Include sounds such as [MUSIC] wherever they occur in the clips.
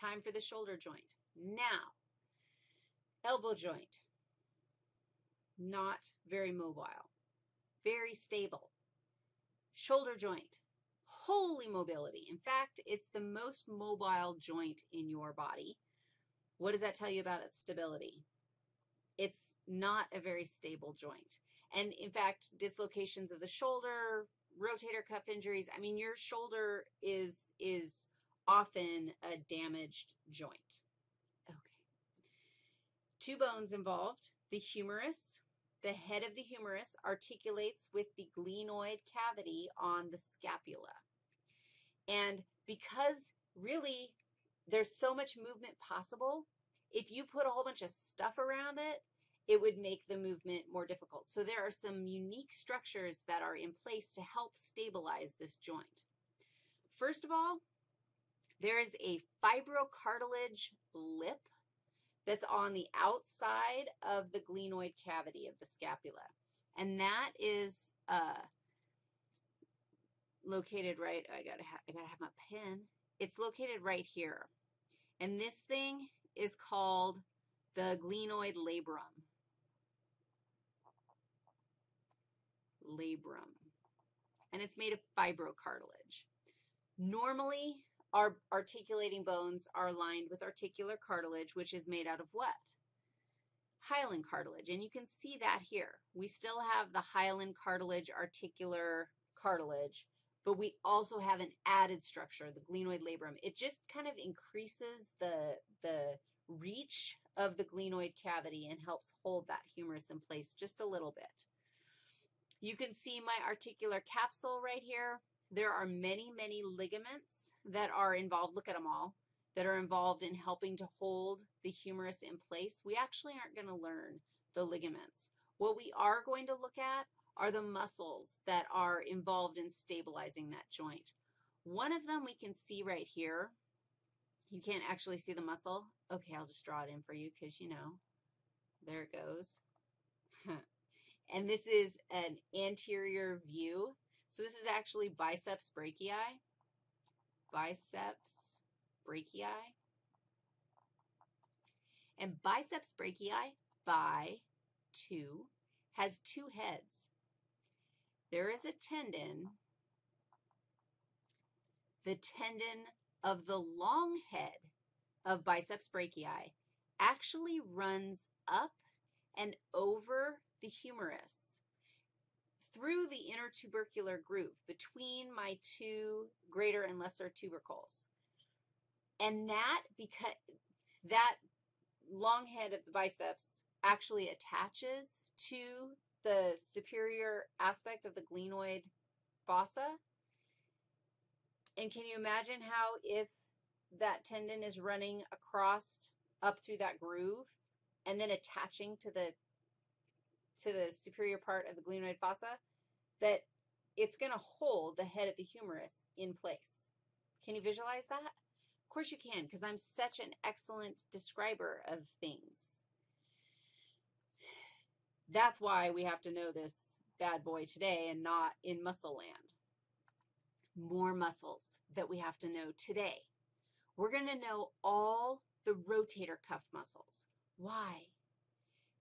Time for the shoulder joint. Now, elbow joint, not very mobile, very stable. Shoulder joint, holy mobility. In fact, it's the most mobile joint in your body. What does that tell you about its stability? It's not a very stable joint. And in fact, dislocations of the shoulder, rotator cuff injuries, I mean, your shoulder is, is often a damaged joint. Okay. Two bones involved, the humerus, the head of the humerus articulates with the glenoid cavity on the scapula. And because really there's so much movement possible, if you put a whole bunch of stuff around it, it would make the movement more difficult. So there are some unique structures that are in place to help stabilize this joint. First of all, there is a fibrocartilage lip that's on the outside of the glenoid cavity of the scapula. And that is uh, located right, I gotta, I gotta have my pen. It's located right here. And this thing is called the glenoid labrum. Labrum. And it's made of fibrocartilage. Normally, our articulating bones are lined with articular cartilage, which is made out of what? Hyaline cartilage, and you can see that here. We still have the hyaline cartilage, articular cartilage, but we also have an added structure, the glenoid labrum. It just kind of increases the, the reach of the glenoid cavity and helps hold that humerus in place just a little bit. You can see my articular capsule right here. There are many, many ligaments that are involved, look at them all, that are involved in helping to hold the humerus in place. We actually aren't going to learn the ligaments. What we are going to look at are the muscles that are involved in stabilizing that joint. One of them we can see right here. You can't actually see the muscle. Okay, I'll just draw it in for you because, you know, there it goes. [LAUGHS] and this is an anterior view. So this is actually biceps brachii, biceps brachii. And biceps brachii, by two, has two heads. There is a tendon, the tendon of the long head of biceps brachii actually runs up and over the humerus through the intertubercular groove between my two greater and lesser tubercles. And that, because that long head of the biceps actually attaches to the superior aspect of the glenoid fossa. And can you imagine how if that tendon is running across up through that groove and then attaching to the to the superior part of the glenoid fossa, that it's going to hold the head of the humerus in place. Can you visualize that? Of course you can, because I'm such an excellent describer of things. That's why we have to know this bad boy today and not in muscle land. More muscles that we have to know today. We're going to know all the rotator cuff muscles. Why?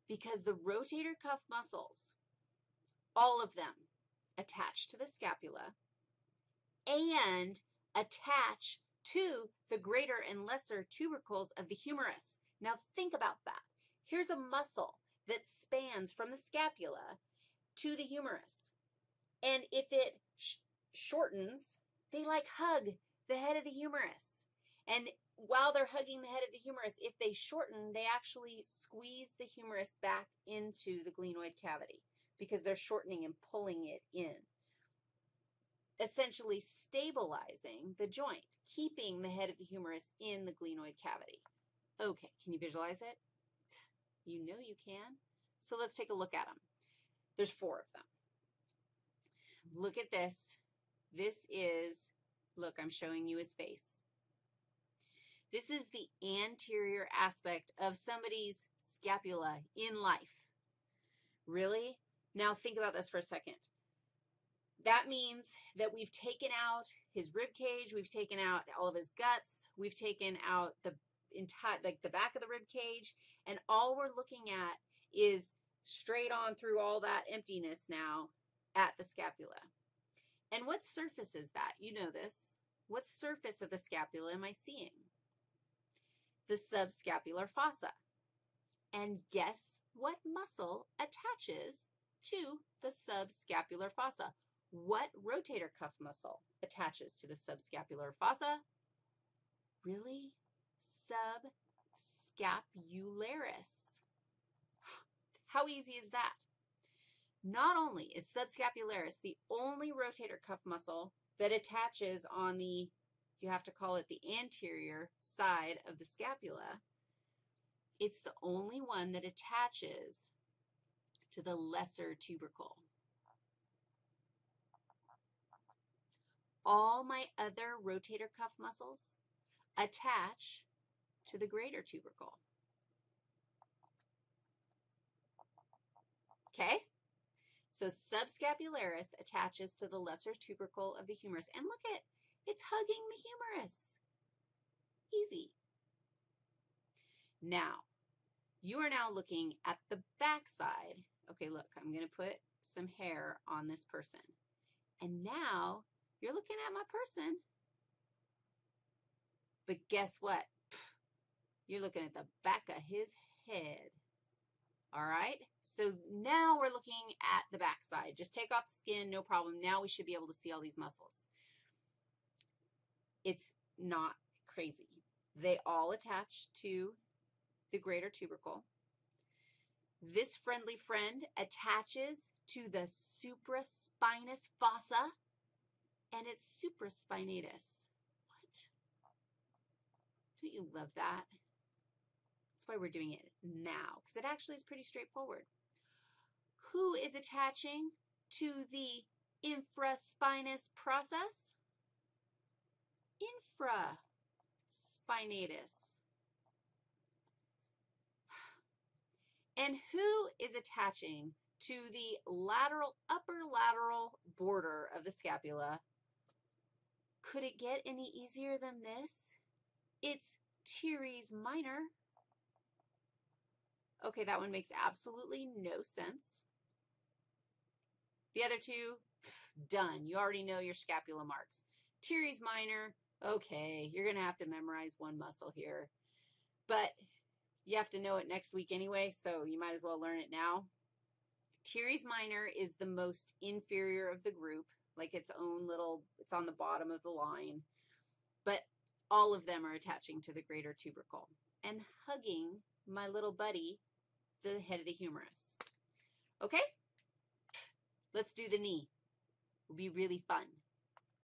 Because the rotator cuff muscles, all of them attach to the scapula and attach to the greater and lesser tubercles of the humerus. Now think about that. Here's a muscle that spans from the scapula to the humerus. And if it sh shortens, they like hug the head of the humerus. And while they're hugging the head of the humerus, if they shorten, they actually squeeze the humerus back into the glenoid cavity because they're shortening and pulling it in, essentially stabilizing the joint, keeping the head of the humerus in the glenoid cavity. Okay, can you visualize it? You know you can. So let's take a look at them. There's four of them. Look at this. This is, look, I'm showing you his face. This is the anterior aspect of somebody's scapula in life. Really? Now think about this for a second. that means that we've taken out his rib cage, we've taken out all of his guts, we've taken out the entire, like the back of the rib cage, and all we're looking at is straight on through all that emptiness now at the scapula. And what surface is that? You know this. What surface of the scapula am I seeing? The subscapular fossa. And guess what muscle attaches to the subscapular fossa? What rotator cuff muscle attaches to the subscapular fossa? Really? Subscapularis. [GASPS] How easy is that? Not only is subscapularis the only rotator cuff muscle that attaches on the, you have to call it the anterior side of the scapula, it's the only one that attaches to the lesser tubercle. All my other rotator cuff muscles attach to the greater tubercle. Okay? So subscapularis attaches to the lesser tubercle of the humerus. And look at, it's hugging the humerus. Easy. Now, you are now looking at the back side. Okay, look, I'm going to put some hair on this person. And now you're looking at my person. But guess what? [SNIFFS] You're looking at the back of his head. All right? So now we're looking at the back side. Just take off the skin, no problem. Now we should be able to see all these muscles. It's not crazy. They all attach to the greater tubercle. This friendly friend attaches to the supraspinous fossa and it's supraspinatus. What? Don't you love that? That's why we're doing it now, because it actually is pretty straightforward. Who is attaching to the infraspinous process? Infraspinatus. And who is attaching to the lateral, upper lateral border of the scapula? Could it get any easier than this? It's teres minor. Okay, that one makes absolutely no sense. The other two, done. You already know your scapula marks. Teres minor, okay, you're going to have to memorize one muscle here. But you have to know it next week anyway, so you might as well learn it now. Teres minor is the most inferior of the group, like its own little, it's on the bottom of the line. But all of them are attaching to the greater tubercle and hugging my little buddy, the head of the humerus. Okay? Let's do the knee. It'll be really fun.